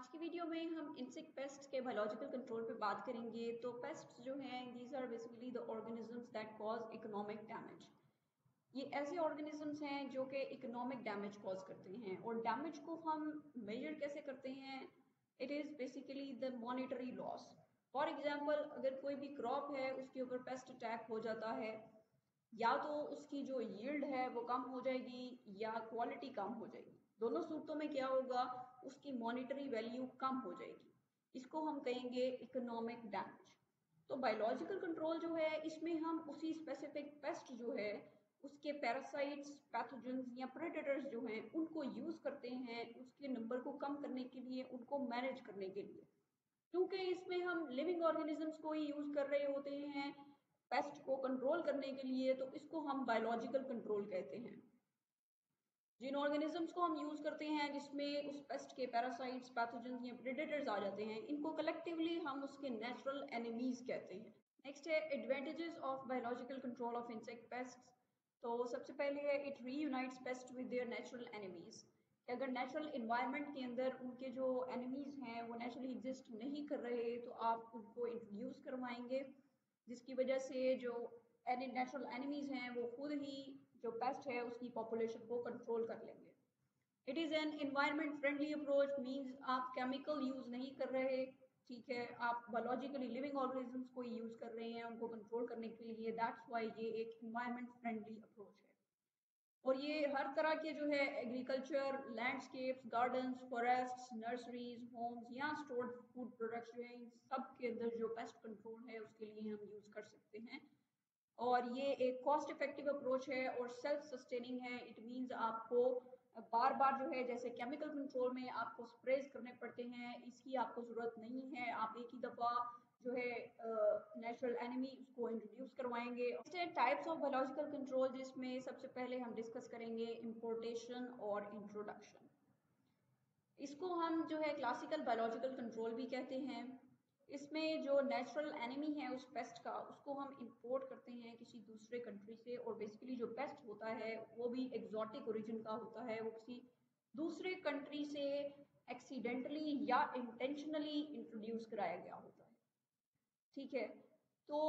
आज की वीडियो में हम इंसेक्ट पेस्ट के बायोलॉजिकल कंट्रोल पे बात करेंगे। तो पेस्ट जो हैं these are basically the organisms that cause economic damage ये ऐसे ऑर्गेनिजम्स हैं जो कि इकोनॉमिक डैमेज कॉज करते हैं और डैमेज को हम मेजर कैसे करते हैं? It is basically the monetary loss for example अगर कोई भी क्रॉप है, उसके ऊपर पेस्ट अटैक हो जाता है, या तो उसकी जो यील्ड है वो कम हो जाएगी या क्वालिटी कम हो जाएगी। दोनों सूरतों में क्या होगा? उसकी मॉनिटरी वैल्यू कम हो जाएगी। इसको हम कहेंगे इकोनॉमिक डैमेज तो बायोलॉजिकल कंट्रोल जो है, इसमें हम उसी स्पेसिफिक पेस्ट जो है, उसके पैरासाइट्स पैथोजेंस या प्रेडेटर्स जो हैं, उनको यूज़ करते हैं, उसके नंबर को कम करने के लिए, उनको मैनेज करने के लिए। क्योंकि इसमें हम लिविंग ऑर्गेनिजम्स को ही यूज़ कर रहे होते हैं पेस्ट को कंट्रोल करने के लिए तो इसको हम बायोलॉजिकल कंट्रोल कहते हैं। जिन ऑर्गेनिजम्स को हम यूज़ करते हैं, जिसमें उस पेस्ट के पैरासाइट्स पैथोजन या प्रेडेटर्स आ जाते हैं, इनको कलेक्टिवली हम उसके नेचुरल एनिमीज कहते हैं। नेक्स्ट है advantages of biological control of insect pest तो सबसे पहले है it reunites pest with their natural enemies कि अगर नेचुरल इन्वायरमेंट के अंदर उनके जो एनिमीज हैं, वो नेचुरली एग्जिस्ट नहीं कर रहे तो आप उनको इंट्रोड्यूस करवाएँगे। जिसकी वजह से जो नेचुरल एनिमीज हैं, वो खुद ही जो पेस्ट है, उसकी पॉपुलेशन को कंट्रोल कर लेंगे। It is an environment friendly approach means आप केमिकल यूज़ नहीं कर रहे, ठीक है, आप बायोलॉजिकली लिविंग ऑर्गेनिजम्स को यूज़ कर रहे हैं, उनको कंट्रोल करने के लिए दैट्स वाई ये एक इन्वायरमेंट फ्रेंडली अप्रोच है। और ये हर तरह के जो है agriculture landscapes gardens forests nurseries homes या स्टोर्ड फ़ूड प्रोडक्ट्स जो हैं सब के अंदर जो पेस्ट कंट्रोल है, उसके लिए हम यूज़ कर सकते हैं। और ये एक कॉस्ट इफ़ेक्टिव अप्रोच है और सेल्फ सस्टेनिंग है. इट मीन्स आपको बार बार जो है, जैसे केमिकल कंट्रोल में आपको स्प्रेज करने पड़ते हैं, इसकी आपको ज़रूरत नहीं है। आप एक ही दफ़ा जो है नेचुरल एनिमी उसको इंट्रोड्यूस करवाएँगे। टाइप्स ऑफ़ बायोलॉजिकल कंट्रोल जिसमें सबसे पहले हम डिस्कस करेंगे इम्पोर्टेशन और इंट्रोडक्शन इसको हम जो है क्लासिकल बायोलॉजिकल कंट्रोल भी कहते हैं। इसमें जो नेचुरल एनिमी है उस पेस्ट का, उसको हम इंपोर्ट करते हैं किसी दूसरे कंट्री से और बेसिकली जो पेस्ट होता है, वो भी एग्जॉटिक ओरिजिन का होता है, वो किसी दूसरे कंट्री से एक्सीडेंटली या इंटेंशनली इंट्रोड्यूस कराया गया होता है। ठीक है? तो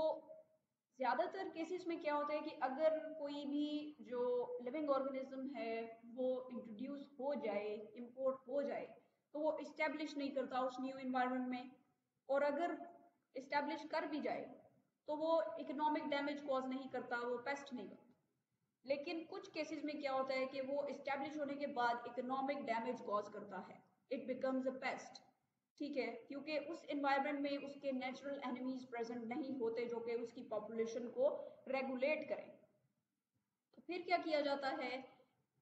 ज़्यादातर केसेस में क्या होता है कि अगर कोई भी जो लिविंग ऑर्गेनिज्म है, वो इंट्रोड्यूस हो जाए इंपोर्ट हो जाए तो वो इस्टेब्लिश नहीं करता उस न्यू इन्वायरमेंट में। और अगर इस्टेब्लिश कर भी जाए तो वो इकोनॉमिक डैमेज कॉज नहीं करता, वो पेस्ट नहीं करता। लेकिन कुछ केसेस में क्या होता है कि वो इस्टेब्लिश होने के बाद इकोनॉमिक डैमेज कॉज करता है। इट बिकम्स अ पेस्ट ठीक है? क्योंकि उस इन्वायरमेंट में उसके नेचुरल एनिमीज प्रेजेंट नहीं होते जो कि उसकी पॉपुलेशन को रेगुलेट करें। तो फिर क्या किया जाता है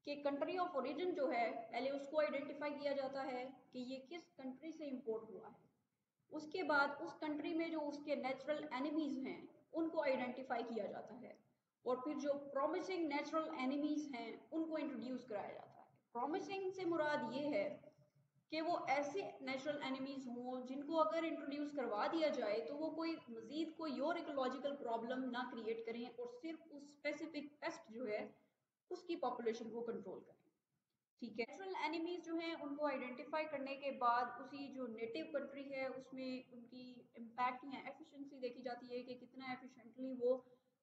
कि कंट्री ऑफ़ ओरिजिन जो है, पहले उसको आइडेंटिफाई किया जाता है कि ये किस कंट्री से इंपोर्ट हुआ है। उसके बाद उस कंट्री में जो उसके नेचुरल एनिमीज हैं, उनको आइडेंटिफाई किया जाता है। और फिर जो प्रोमिसिंग नेचुरल एनिमीज हैं, उनको इंट्रोड्यूस कराया जाता है। प्रोमिसिंग से मुराद ये है कि वो ऐसे नेचुरल एनिमीज हों, जिनको अगर इंट्रोड्यूस करवा दिया जाए तो वो कोई मजीद कोई और इकोलॉजिकल प्रॉब्लम ना क्रिएट करें और सिर्फ़ उस स्पेसिफिक पेस्ट जो है, उसकी पॉपुलेशन को कंट्रोल करें। ठीक है। नेचुरल एनिमीज जो हैं, उनको आइडेंटिफाई करने के बाद उसी जो नेटिव कंट्री है, उसमें उनकी इम्पैक्ट या एफिशिएंसी देखी जाती है कि कितना एफिशिएंटली वो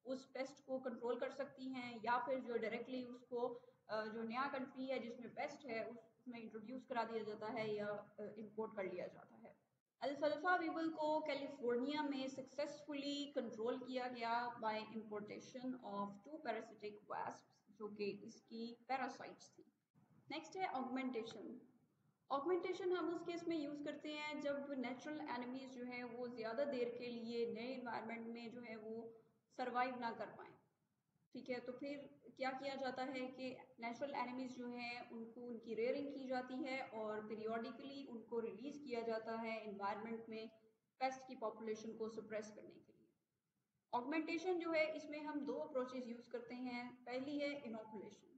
उस पेस्ट को कंट्रोल कर सकती हैं या फिर जो डायरेक्टली उसको जो नया कंट्री है जिसमें पेस्ट है उसमें इंट्रोड्यूस करा दिया जाता है या इम्पोर्ट कर लिया जाता है। अल्फल्फा वीबल को कैलिफ़ोर्निया में सक्सेसफुली कंट्रोल किया गया by importation of two parasitic wasp जो कि इसकी पैरासाइट्स थी। नेक्स्ट है ऑगमेंटेशन ऑगमेंटेशन हम उस केस में यूज़ करते हैं जब नेचुरल एनिमीज जो है वो ज़्यादा देर के लिए नए इन्वायरमेंट में जो है वो सर्वाइव ना कर पाए। ठीक है तो फिर क्या किया जाता है कि नेचुरल एनिमीज जो हैं उनको, उनकी रेयरिंग की जाती है और पीरियोडिकली उनको रिलीज़ किया जाता है इन्वायरमेंट में पेस्ट की पॉपुलेशन को सप्रेस करने के लिए। ऑगमेंटेशन जो है, इसमें हम दो अप्रोचेज यूज़ करते हैं। पहली है इनोकुलेशन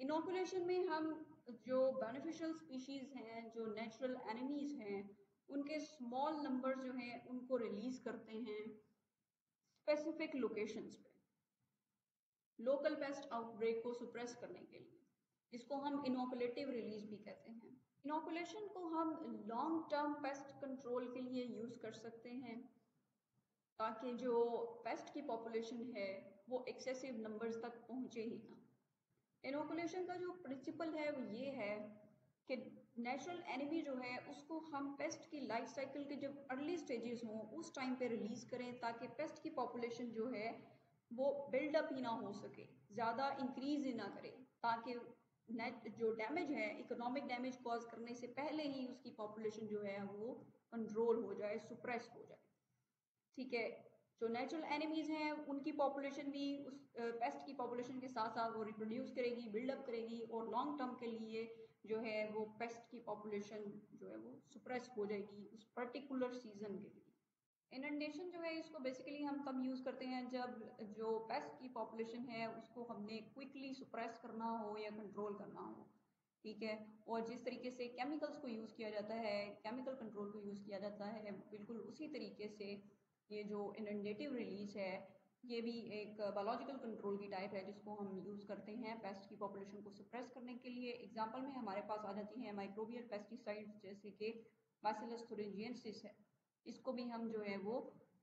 इनोकुलेशन में हम जो बेनिफिशियल स्पीशीज़ हैं, जो नेचुरल एनिमीज़ हैं, उनके स्मॉल नंबर जो हैं, उनको रिलीज़ करते हैं स्पेसिफिक लोकेशंस पे। लोकल पेस्ट आउटब्रेक को सुप्रेस करने के लिए, जिसको हम इनोकुलेटिव रिलीज़ भी कहते हैं। इनोकुलेशन को हम लॉन्ग टर्म पेस्ट कंट्रोल के लिए यूज़ कर सकते हैं, ताकि जो पेस्ट की पॉपुलेशन है, वो एक्सेसिव नंबर्स तक पहुँचे ही ना। इनोकुलेशन का जो प्रिंसिपल है वो ये है कि नेचुरल एनिमी जो है, उसको हम पेस्ट की लाइफ साइकिल के जब अर्ली स्टेजेस हों, उस टाइम पे रिलीज़ करें ताकि पेस्ट की पॉपुलेशन जो है, वो बिल्डअप ही ना हो सके, ज़्यादा इंक्रीज ही ना करे, ताकि नेट जो डैमेज है इकोनॉमिक डैमेज कॉज करने से पहले ही उसकी पॉपुलेशन जो है, वो कंट्रोल हो जाए सुप्रेस हो जाए। ठीक है? जो नेचुरल एनिमीज़ हैं, उनकी पॉपुलेशन भी उस पेस्ट की पॉपुलेशन के साथ साथ वो रिप्रोड्यूस करेगी बिल्डअप करेगी और लॉन्ग टर्म के लिए जो है वो पेस्ट की पॉपुलेशन जो है वो सुप्रेस हो जाएगी उस पर्टिकुलर सीज़न के लिए। इनंडेशन जो है, इसको बेसिकली हम तब यूज़ करते हैं जब जो पेस्ट की पॉपुलेशन है, उसको हमने क्विकली सुप्रेस करना हो या कंट्रोल करना हो, ठीक है? और जिस तरीके से केमिकल्स को यूज़ किया जाता है केमिकल कंट्रोल को यूज़ किया जाता है, बिल्कुल उसी तरीके से ये जो इनडेटिव रिलीज़ है, ये भी एक बायोलॉजिकल कंट्रोल की टाइप है जिसको हम यूज़ करते हैं पेस्ट की पॉपुलेशन को सप्रेस करने के लिए। एग्जांपल में हमारे पास आ जाती हैं माइक्रोबियल पेस्टिसाइड्स जैसे कि बैसिलस थोरेंजियंसिस है। इसको भी हम जो है वो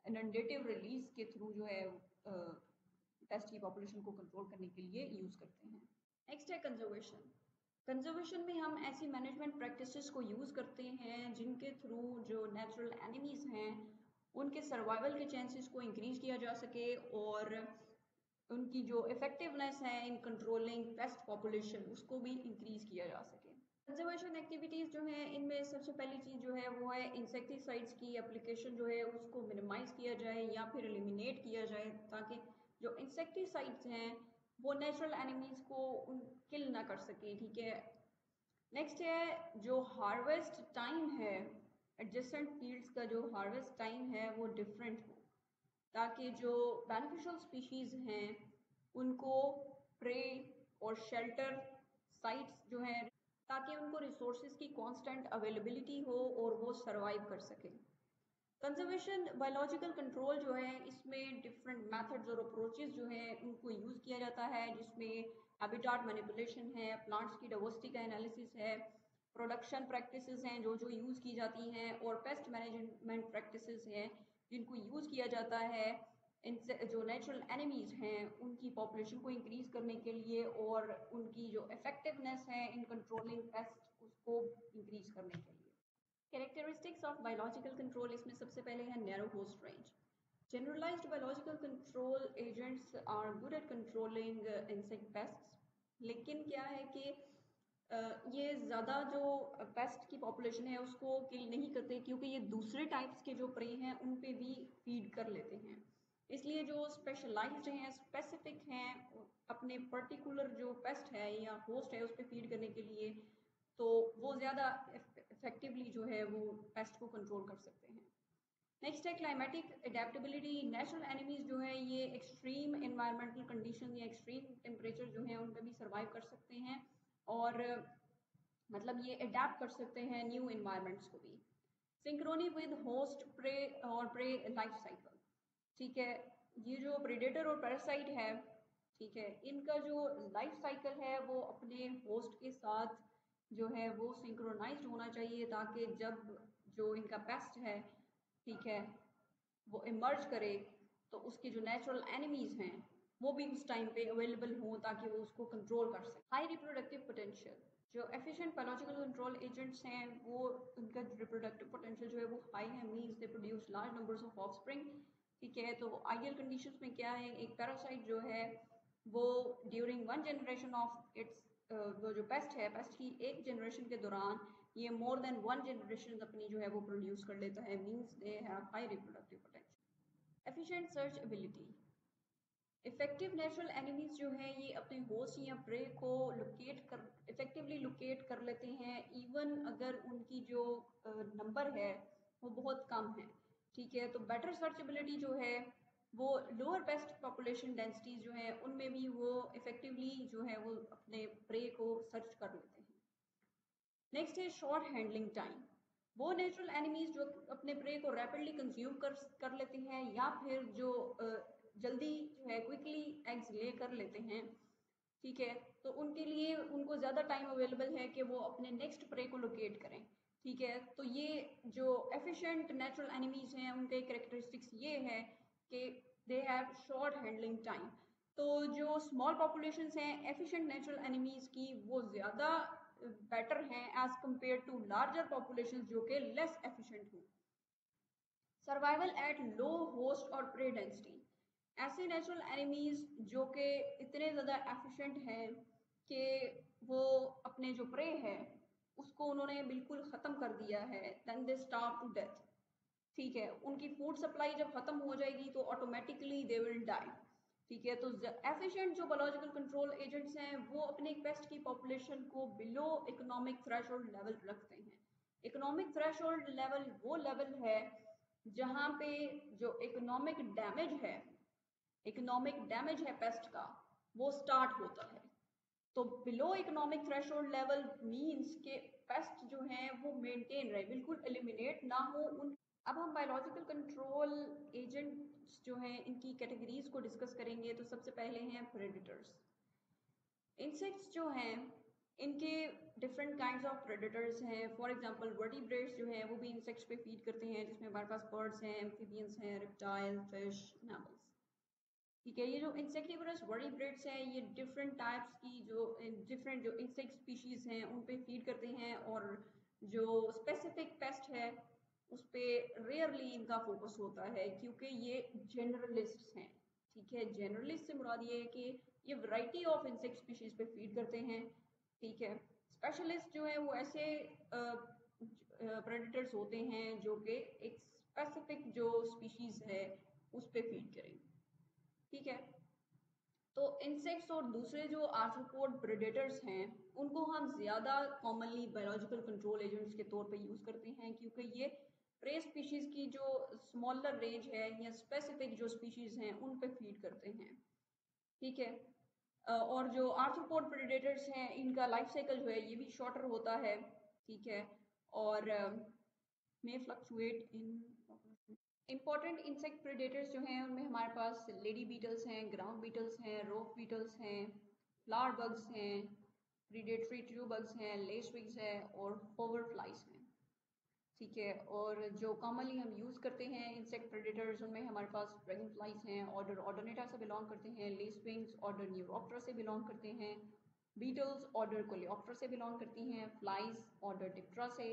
इनडेटिव रिलीज़ के थ्रू जो है पेस्ट की पॉपुलेशन को कंट्रोल करने के लिए यूज़ करते हैं। नेक्स्ट है कंजर्वेशन कंजर्वेशन में हम ऐसी मैनेजमेंट प्रैक्टिसेस को यूज़ करते हैं जिनके थ्रू जो नेचुरल एनिमीज़ हैं उनके सर्वाइवल के चांसेस को इंक्रीज किया जा सके और उनकी जो इफ़ेक्टिवनेस है इन कंट्रोलिंग पेस्ट पॉपुलेशन उसको भी इंक्रीज किया जा सके। कंजर्वेशन एक्टिविटीज़ जो हैं, इनमें सबसे पहली चीज़ जो है, वो है इंसेक्टिसाइड्स की एप्लीकेशन जो है, उसको मिनिमाइज़ किया जाए या फिर एलिमिनेट किया जाए ताकि जो इंसेक्टिसाइड्स हैं, वो नेचुरल एनिमीज़ को किल ना कर सके, ठीक है? नेक्स्ट है, जो हार्वेस्ट टाइम है एडजस्टेंट फील्ड्स का जो हार्वेस्ट टाइम है वो डिफरेंट हो, ताकि जो बेनिफिशियल स्पीशीज़ हैं, उनको प्रे और शेल्टर साइट्स जो हैं, ताकि उनको रिसोर्स की कॉन्स्टेंट अवेलेबिलिटी हो और वो सर्वाइव कर सकें। कंजर्वेशन बायोलॉजिकल कंट्रोल जो है, इसमें डिफरेंट मेथड्स और अप्रोचेस जो हैं, उनको यूज़ किया जाता है, जिसमें हैबिटाट मैनिपुलेशन है प्लांट्स की डाइवर्सिटी का एनालिसिस है प्रोडक्शन प्रैक्टिसेस हैं, जो जो यूज़ की जाती हैं और पेस्ट मैनेजमेंट प्रैक्टिसेस हैं, जिनको यूज़ किया जाता है जो नेचुरल एनिमीज़ हैं, उनकी पॉपुलेशन को इंक्रीज़ करने के लिए और उनकी जो इफ़ेक्टिवनेस है इन कंट्रोलिंग पेस्ट उसको इंक्रीज़ करने के लिए। कैरेक्टरिस्टिक्स ऑफ़ बायोलॉजिकल कंट्रोल इसमें सबसे पहले है narrow host range generalized biological control agents are good at controlling insect pests लेकिन क्या है कि ये ज़्यादा जो पेस्ट की पॉपुलेशन है, उसको किल नहीं करते क्योंकि ये दूसरे टाइप्स के जो प्रे हैं, उन पे भी फ़ीड कर लेते हैं। इसलिए जो स्पेशलाइज्ड हैं स्पेसिफिक हैं, अपने पर्टिकुलर जो पेस्ट है या होस्ट है, उस पर फ़ीड करने के लिए तो वो ज़्यादा इफेक्टिवली जो है, वो पेस्ट को कंट्रोल कर सकते हैं। नेक्स्ट है क्लाइमेटिक अडेप्टबिलिटी नेचुरल एनिमीज जो है, ये एक्सट्रीम इन्वायरमेंटल कंडीशन या एक्सट्रीम टेम्परेचर जो है, उन पर भी सर्वाइव कर सकते हैं। और मतलब ये अडेप्ट कर सकते हैं न्यू इन्वायरमेंट्स को भी। सिंक्रोनी विद होस्ट प्रे और प्रे लाइफ साइकिल ठीक है? ये जो प्रेडेटर और पैरासाइट है, ठीक है? इनका जो लाइफ साइकिल है, वो अपने होस्ट के साथ जो है, वो सिंक्रोनाइज होना चाहिए ताकि जब जो इनका पेस्ट है, ठीक है, वो इमर्ज करे तो उसके जो नेचुरल एनिमीज़ हैं वो भी उस टाइम पे अवेलेबल हों ताकि वो उसको कंट्रोल कर सकें। हाई रिप्रोडक्टिव पोटेंशियल जो एफिशिएंट बायोलॉजिकल कंट्रोल एजेंट्स हैं, वो उनका रिप्रोडक्टिव पोटेंशियल जो है वो हाई है। Means they produce large numbers of offspring ठीक है तो आइडियल कंडीशंस में क्या है? एक पैरासाइट जो है, वो during one generation of its वो जो पेस्ट है पेस्ट की एक जनरेशन के दौरान ये मोर देन वन जनरेशन अपनी जो है वो प्रोड्यूस कर लेता है। Means they have high reproductive potential efficient search ability effective natural enemies जो है, ये अपने होस्ट या प्रे को लोकेट कर इफेक्टिवली लोकेट कर लेते हैं इवन अगर उनकी जो नंबर है, वो बहुत कम है। ठीक है तो बेटर सर्चेबिलिटी जो है, वो लोअर बेस्ट पॉपुलेशन डेंसिटीज जो है, उनमें भी वो इफेक्टिवली जो है, वो अपने प्रे को सर्च कर लेते हैं। नेक्स्ट है शॉर्ट हैंडलिंग टाइम वो नेचुरल एनिमीज जो अपने प्रे को रैपिडली कंज्यूम कर कर लेते हैं, या फिर जो जल्दी जो है क्विकली एग्स ले कर लेते हैं, ठीक है? तो उनके लिए उनको ज़्यादा टाइम अवेलेबल है कि वो अपने नेक्स्ट प्रे को लोकेट करें, ठीक है? तो ये जो एफिशिएंट नेचुरल एनिमीज़ हैं, उनके करेक्टरिस्टिक्स ये है कि they have short handling time तो जो स्मॉल पॉपुलेशन हैं एफिशिएंट नेचुरल एनिमीज़ की वो ज़्यादा बेटर हैं as compared to larger population जो कि लेस एफिशिएंट हों। सर्वाइवल एट लो होस्ट और प्रे डेंसिटी ऐसे नेचुरल एनिमीज़ जो कि इतने ज़्यादा एफिशिएंट हैं कि वो अपने जो प्रे है, उसको उन्होंने बिल्कुल ख़त्म कर दिया है then they starve to death ठीक है, उनकी फ़ूड सप्लाई जब ख़त्म हो जाएगी तो ऑटोमेटिकली दे विल डाई ठीक है तो एफिशिएंट जो बायोलॉजिकल कंट्रोल एजेंट्स हैं, वो अपने पेस्ट की पॉपुलेशन को बिलो इकोनॉमिक थ्रेशोल्ड लेवल रखते हैं. इकोनॉमिक थ्रेशोल्ड लेवल वो लेवल है जहाँ पे जो इकोनॉमिक डैमेज है इकोनॉमिक डैमेज है पेस्ट का, वो स्टार्ट होता है। तो below economic threshold level means के पेस्ट जो हैं, वो मेंटेन रहे, बिल्कुल एलिमिनेट ना हो उन। अब हम बायोलॉजिकल कंट्रोल एजेंट्स जो हैं, इनकी कैटेगरीज को डिस्कस करेंगे तो सबसे पहले हैं प्रेडिटर्स इंसेक्ट्स जो हैं, इनके डिफरेंट काइंड्स ऑफ़ प्रेडिटर्स हैं। फॉर एग्जांपल वर्टिब्रेट्स जो हैं, वो भी इंसेक्ट्स पे फ़ीड करते हैं, जिसमें हमारे पास बर्ड्स हैं एम्फीबियंस हैं रिप्टाइल फ़िश मैमल्स ठीक है ये जो इंसेक्टिवरस वर्टिब्रेट्स हैं, ये डिफरेंट टाइप्स की जो डिफरेंट जो इंसेक्ट स्पीशीज़ हैं, उन पे फ़ीड करते हैं और जो स्पेसिफिक पेस्ट है, उस पर रेयरली इनका फोकस होता है क्योंकि ये जनरलिस्ट हैं। ठीक है जनरलिस्ट से मुराद ये है कि ये वैरायटी ऑफ़ इंसेक्ट स्पीशीज़ पे फ़ीड करते हैं। ठीक है स्पेशलिस्ट जो है वो ऐसे प्रेडिटर्स होते हैं जो कि एक स्पेसिफिक जो स्पीशीज़ है, उस पर फ़ीड करेंगे। ठीक है? तो इंसेक्ट्स और दूसरे जो आर्थ्रोपोड प्रेडेटर्स हैं, उनको हम ज़्यादा कॉमनली बायोलॉजिकल कंट्रोल एजेंट्स के तौर पे यूज़ करते हैं क्योंकि ये प्रे स्पीशीज़ की जो स्मॉलर रेंज है या स्पेसिफिक जो स्पीशीज़ हैं, उन पे फ़ीड करते हैं। ठीक है? और जो आर्थ्रोपोड प्रेडेटर्स हैं, इनका लाइफ साइकिल जो है, ये भी शॉर्टर होता है। ठीक है? और मे फ्लक्चुएट इन इंपॉर्टेंट इंसेक्ट प्रेडेटर्स जो हैं, उनमें हमारे पास लेडी बीटल्स हैं ग्राउंड बीटल्स हैं रोफ बीटल्स हैं फ्लावर बग्स हैं प्रीडेटरी ट्रू बग्स हैं लेसविग्स हैं और होवर फ्लाइज हैं। ठीक है, और जो कॉमनली हम यूज़ करते हैं इंसेक्ट प्रेडेटर्स उनमें हमारे पास ड्रैगन फ्लाइज हैं ऑर्डर ऑर्डोनेटा से बिलोंग करते हैं लेस विंग्स ऑर्डर न्यूरोप्टरा से बिलोंग करते हैं बीटल्स ऑर्डर कोलियोप्टरा से बिलोंग करती हैं फ्लाइज ऑर्डर डिप्ट्रा से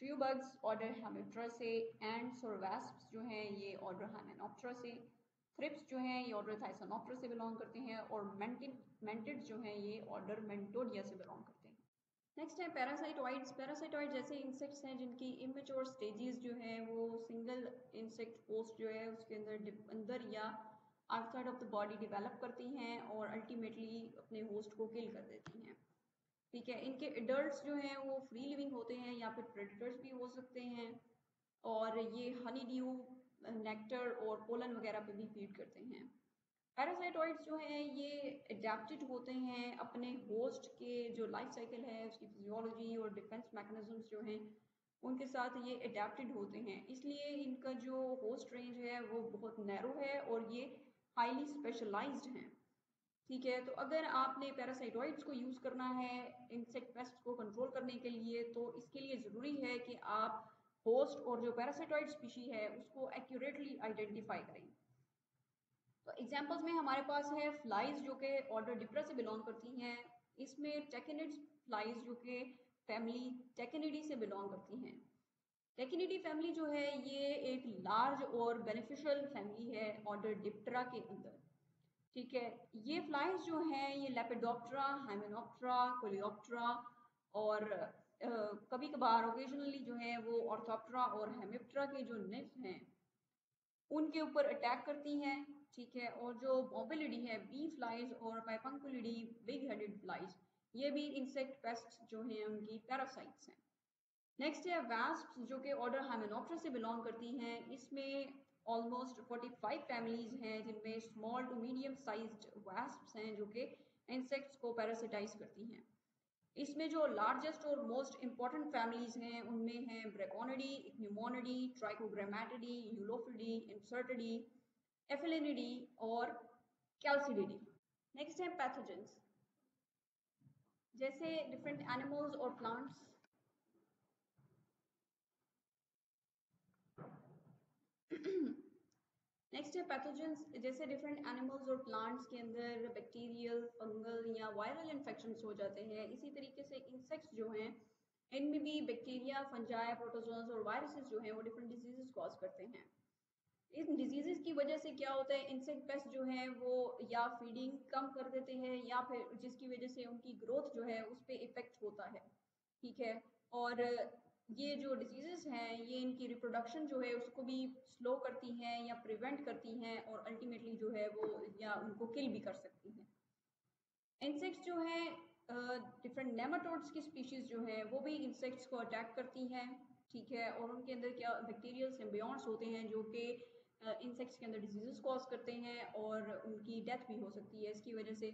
ट्यूबग्स ऑर्डर हेमिप्ट्रा से एंड सोरवेस्प जो हैं, ये ऑर्डर हाइमेनोप्ट्रा से थ्रिप्स जो हैं, ये ऑर्डर थाइसोनोप्ट्रा से बिलोंग करते हैं और मेंटिड जो हैं, ये ऑर्डर मेंटोडिया से बिलोंग करते हैं. नेक्स्ट है पैरासाइटोइड्स पैरासाइटोइड जैसे इंसेक्ट्स हैं जिनकी इमेच्योर स्टेजेस जो हैं, वो सिंगल इंसेक्ट पोस्ट जो है, उसके अंदर अंदर या outside of the body develop करती हैं और अल्टीमेटली अपने होस्ट को किल कर देती हैं. ठीक है, इनके एडल्ट जो हैं वो फ्री लिविंग होते हैं या फिर प्रेडिटर्स भी हो सकते हैं और ये हनी ड्यू नेक्टर और पोलन वगैरह पे भी फ़ीड करते हैं। पैरासाइटॉइड्स जो हैं ये एडेप्टेड होते हैं अपने होस्ट के जो लाइफ साइकिल है, उसकी फिजियोलॉजी और डिफेंस मैकेनिज्म्स जो हैं, उनके साथ ये अडेप्टेड होते हैं। इसलिए इनका जो होस्ट रेंज है वो बहुत नैरो है और ये हाईली स्पेशलाइज्ड हैं। ठीक है? तो अगर आपने पैरासाइटोइड्स को यूज़ करना है इंसेक्ट पेस्ट को कंट्रोल करने के लिए तो इसके लिए ज़रूरी है कि आप होस्ट और जो पैरासाइटोइड स्पीशी है, उसको एक्यूरेटली आइडेंटिफाई करें। तो एग्जांपल्स में हमारे पास है फ्लाइज जो कि ऑर्डर डिप्रा से बिलोंग करती हैं। इसमें टेकिनिड्स फ्लाइज जो कि फैमिली टेकिनिडी से बिलोंग करती हैं। टेकिनिडी फैमिली जो है, ये एक लार्ज और बेनिफिशियल फैमिली है ऑर्डर डिप्टरा के अंदर। ठीक है? ये फ्लाइज जो हैं, ये लेपिडोप्टरा हाइमेनोप्टरा कोलियोप्टरा और कभी कभार ओकेजनली जो है वो ऑर्थोप्टरा और हेमिप्टरा के जो निफ्स हैं, उनके ऊपर अटैक करती हैं, ठीक है? और जो मोबिलिटी है बी फ्लाइज और पाइपंकुलिडी बिग हेडेड फ्लाइज ये भी इंसेक्ट पेस्ट जो हैं उनकी पैरासाइट्स हैं। नेक्स्ट है वैस्प जो कि ऑर्डर हाइमेनोप्टरा से बिलोंग करती हैं। इसमें ऑलमोस्ट 45 फैमिलीज़ हैं जिनमें small to medium sized wasps हैं जो कि इंसेक्ट्स को पैरासिटाइज करती हैं। इसमें जो लार्जेस्ट और मोस्ट इंपॉर्टेंट फैमिलीज़ हैं, उनमें हैं ब्रेकोनिडी इक्निमोनिडी ट्राइकोग्रामेटिडी यूलोफिडी इंसर्टिडी एफिलिनिडी और कैल्सिडिडी नेक्स्ट है पैथोजेंस जैसे डिफरेंट एनिमल्स और प्लांट्स नेक्स्ट है पैथोजेंस जैसे डिफरेंट एनिमल्स और प्लांट्स के अंदर बैक्टीरियल फंगल या वायरल इन्फेक्शन हो जाते हैं। इसी तरीके से इंसेक्ट्स जो हैं इनमें भी बैक्टीरिया फंजाई प्रोटोजोन्स और वायरसेस जो हैं, वो डिफरेंट डिजीजेस कॉज करते हैं। इन डिज़ीज़ की वजह से क्या होता है इंसेक्ट पेस्ट जो है, वो या फीडिंग कम कर देते हैं या फिर जिसकी वजह से उनकी ग्रोथ जो है, उस पर इफ़ेक्ट होता है। ठीक है? और ये जो डिज़ीज़ हैं, ये इनकी रिप्रोडक्शन जो है, उसको भी स्लो करती हैं या प्रिवेंट करती हैं और अल्टीमेटली जो है वो या उनको किल भी कर सकती हैं। इंसेक्ट्स जो हैं डिफरेंट नेमाटोड्स की स्पीशीज़ जो हैं, वो भी इंसेक्ट्स को अटैक करती हैं, ठीक है? और उनके अंदर क्या बैक्टीरियल सिम्बियॉन्ट्स होते हैं, जो कि इंसेक्ट्स के अंदर डिज़ीज़ कॉज करते हैं और उनकी डेथ भी हो सकती है। इसकी वजह से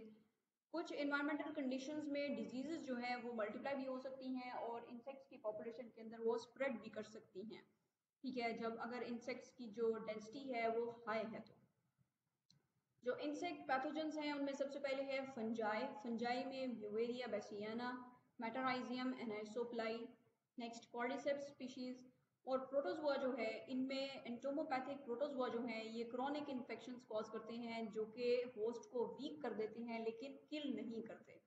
कुछ इन्वायरमेंटल कंडीशंस में डिज़ीज़ जो हैं वो मल्टीप्लाई भी हो सकती हैं और इंसेक्ट्स की पॉपुलेशन के अंदर वो स्प्रेड भी कर सकती हैं। ठीक है, जब अगर इंसेक्ट्स की जो डेंसिटी है वो हाई है तो। जो इंसेक्ट पैथोजेंस हैं उनमें सबसे पहले है फंजाई फंजाई में Beauveria bassiana Metarhizium anisopliae next Cordyceps species और प्रोटोजोआ जो है, इनमें एंटोमोपैथिक प्रोटोजोआ जो है, ये क्रॉनिक इन्फेक्शन कॉज करते हैं, जो कि होस्ट को वीक कर देते हैं, लेकिन किल नहीं करते।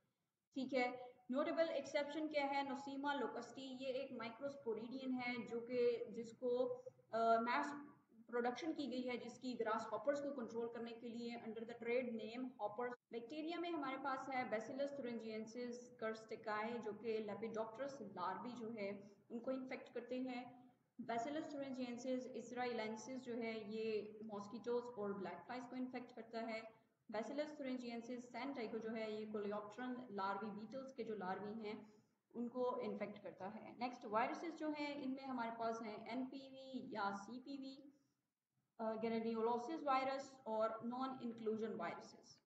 ठीक है? नोटेबल एक्सेप्शन क्या है? नोसीमा लोकस्टी ये एक माइक्रोस्पोरिडियन है, जो कि जिसको मैस प्रोडक्शन की गई है, जिसकी ग्रास हॉपर्स को कंट्रोल करने के लिए under the trade name hoppers bacteria में हमारे पास है बेसिलस थुरेंजियंसिस कर्स्टिकाई जो कि लेपिडोप्टरस लार्वी जो है, उनको इन्फेक्ट करते हैं। बैसिलस थुरेंजियंसिस इसराइलेंसिस जो है, ये मॉस्किटोज और ब्लैक फ्लाइज को इन्फेक्ट करता है। बैसिलस थुरेंजियंसिस सैंटाइको जो है, ये कोलियोप्ट्रन लार्वी बीटल्स के जो लार्वी हैं, उनको इन्फेक्ट करता है। नेक्स्ट वायरसेस जो हैं, इनमें हमारे पास हैं एनपीवी या सीपीवी गेनेडियोलोसिस वायरस और नॉन इंक्लूजन वायरसेस